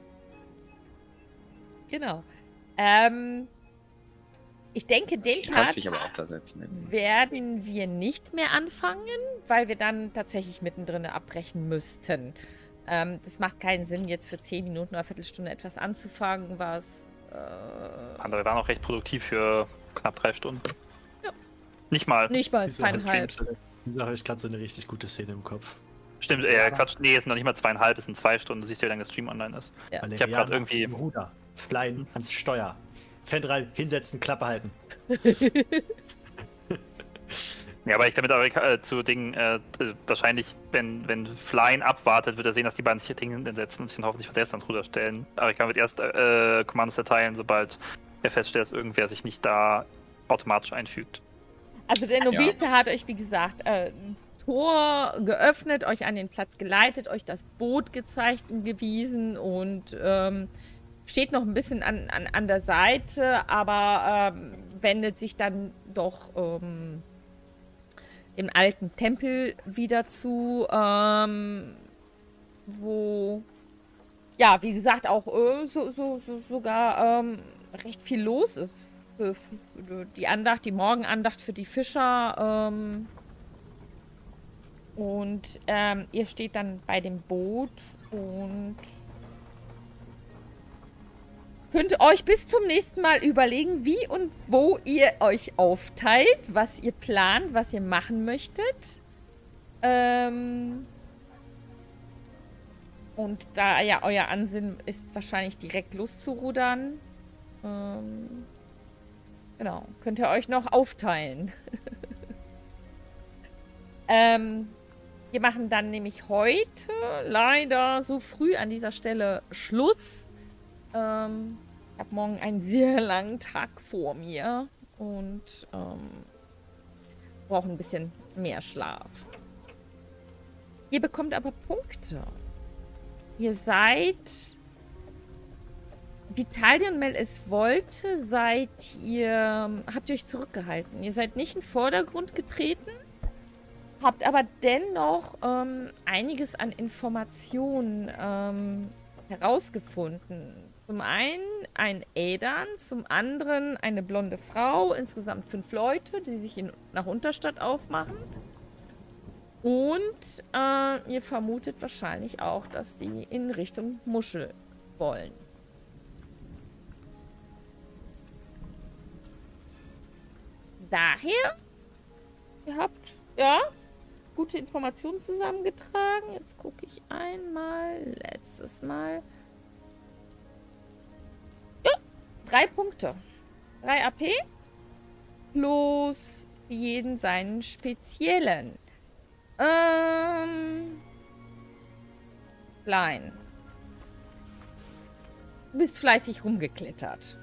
Genau. Ähm, ich denke, den Part werden wir nicht mehr anfangen, weil wir dann tatsächlich mittendrin abbrechen müssten. Ähm, das macht keinen Sinn, jetzt für 10 Minuten oder Viertelstunde etwas anzufangen, was... Äh, Andere waren auch recht produktiv für knapp drei Stunden. Ja. Nicht mal. Nicht mal, zweieinhalb. Wieso habe ich gerade so eine richtig gute Szene im Kopf? Stimmt, äh, Quatsch, nee, es sind noch nicht mal zweieinhalb, es sind zwei Stunden. Du siehst ja, wie lange der Stream online ist. Ja. Ich habe gerade irgendwie. Ruder, Flying ans Steuer. Fendrall hinsetzen, Klappe halten. (laughs) ja, aber ich damit aber äh, zu Dingen, äh, wahrscheinlich, wenn, wenn Flyen abwartet, wird er sehen, dass die beiden sich hier hinsetzen und sich dann hoffentlich von selbst ans Ruder stellen. Kann mit erst äh, Commandos erteilen, sobald er feststellt, dass irgendwer sich nicht da automatisch einfügt. Also der Novize ja. hat euch, wie gesagt, äh, Tor geöffnet, euch an den Platz geleitet, euch das Boot gezeigt und gewiesen und ähm, steht noch ein bisschen an, an, an der Seite, aber ähm, wendet sich dann doch ähm, im alten Tempel wieder zu, ähm, wo, ja, wie gesagt, auch äh, so, so, so, sogar ähm, recht viel los ist. Die Andacht, die Morgenandacht für die Fischer. Ähm, und ähm, ihr steht dann bei dem Boot und könnt euch bis zum nächsten Mal überlegen, wie und wo ihr euch aufteilt, was ihr plant, was ihr machen möchtet. Ähm Und da ja euer Ansinn ist, wahrscheinlich direkt loszurudern, ähm, genau, könnt ihr euch noch aufteilen. (laughs) ähm, wir machen dann nämlich heute leider so früh an dieser Stelle Schluss. Ähm, ich habe morgen einen sehr langen Tag vor mir und ähm, brauche ein bisschen mehr Schlaf. Ihr bekommt aber Punkte. Ihr seid, wie Mel es wollte, seid ihr, habt ihr euch zurückgehalten. Ihr seid nicht in den Vordergrund getreten, habt aber dennoch ähm, einiges an Informationen ähm, herausgefunden. Zum einen ein Ädern, zum anderen eine blonde Frau, insgesamt fünf Leute, die sich in, nach Unterstadt aufmachen. Und äh, ihr vermutet wahrscheinlich auch, dass die in Richtung Muschel wollen. Daher, ihr habt, ja, gute Informationen zusammengetragen. Jetzt gucke ich einmal, letztes Mal. Drei Punkte. Drei AP plus jeden seinen speziellen. Ähm. Klein. Du bist fleißig rumgeklettert.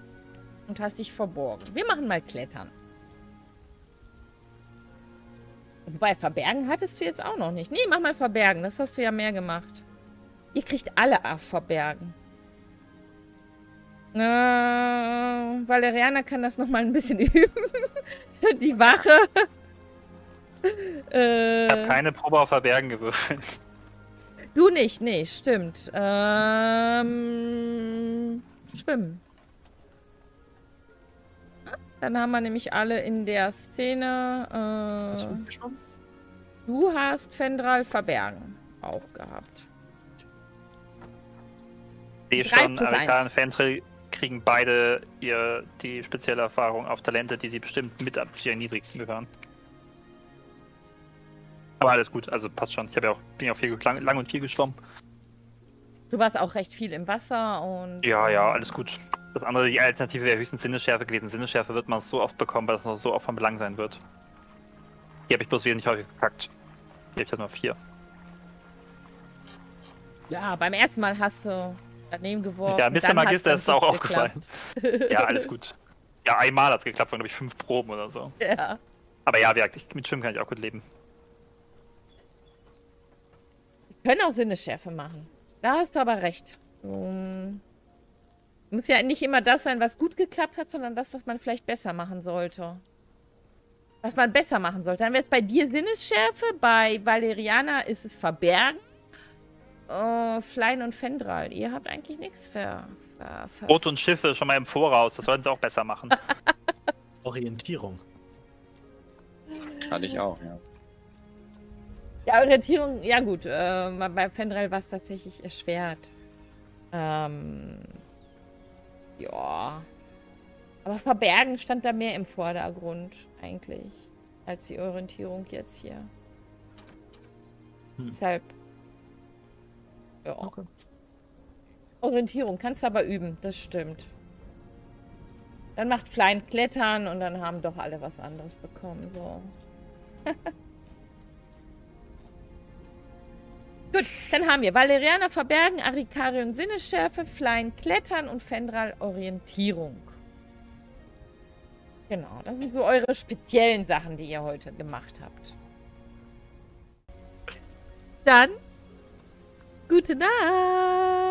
Und hast dich verborgen. Wir machen mal Klettern. Wobei, verbergen hattest du jetzt auch noch nicht. Nee, mach mal verbergen. Das hast du ja mehr gemacht. Ihr kriegt alle verbergen. Äh, Valeriana kann das nochmal ein bisschen (laughs) üben. Die Wache äh, ich habe keine Probe auf Verbergen gewürfelt. Du nicht, nee, stimmt. Ähm, schwimmen. Dann haben wir nämlich alle in der Szene. Äh, du hast Fendral Verbergen auch gehabt. Ich sehe schon, Alka und Fendral kriegen beide ihr, die spezielle Erfahrung auf Talente, die sie bestimmt mit ab zu ihren niedrigsten gehören. Aber alles gut, also passt schon. Ich ja auch, bin ja auch viel, lang, lang und viel geschwommen. Du warst auch recht viel im Wasser und. Ja, ja, alles gut. Das andere, die Alternative wäre höchstens Sinnesschärfe gewesen. Sinnesschärfe wird man so oft bekommen, weil es noch so oft von Belang sein wird. Hier habe ich bloß wesentlich häufig verkackt. Hier habe ich halt nur vier. Ja, beim ersten Mal hast du daneben geworfen. Ja, Mr. Magister ist auch aufgefallen. ja, alles (laughs) gut. Ja, einmal hat es geklappt, von glaube ich fünf Proben oder so. Ja. Aber ja, mit Schwimmen kann ich auch gut leben. Können auch Sinnesschärfe machen. Da hast du aber recht. Um, muss ja nicht immer das sein, was gut geklappt hat, sondern das, was man vielleicht besser machen sollte. Was man besser machen sollte. Dann wäre es bei dir Sinnesschärfe, bei Valeriana ist es Verbergen. Uh, Flein und Fendral, ihr habt eigentlich nichts ver, ver, ver Boot und Schiffe schon mal im Voraus, das sollten sie auch besser machen. (laughs) Orientierung. Kann ich auch, ja. Ja, Orientierung, ja gut. Äh, bei Fendrell war es tatsächlich erschwert. Ähm, ja. Aber Verbergen stand da mehr im Vordergrund, eigentlich, als die Orientierung jetzt hier. Hm. Deshalb. Ja. Okay. Orientierung kannst du aber üben, das stimmt. Dann macht Flein Klettern und dann haben doch alle was anderes bekommen, so. (laughs) Gut, dann haben wir Valeriana Verbergen, Arikarion Sinnesschärfe, Flying Klettern und Fendral Orientierung. Genau, das sind so eure speziellen Sachen, die ihr heute gemacht habt. Dann, gute Nacht.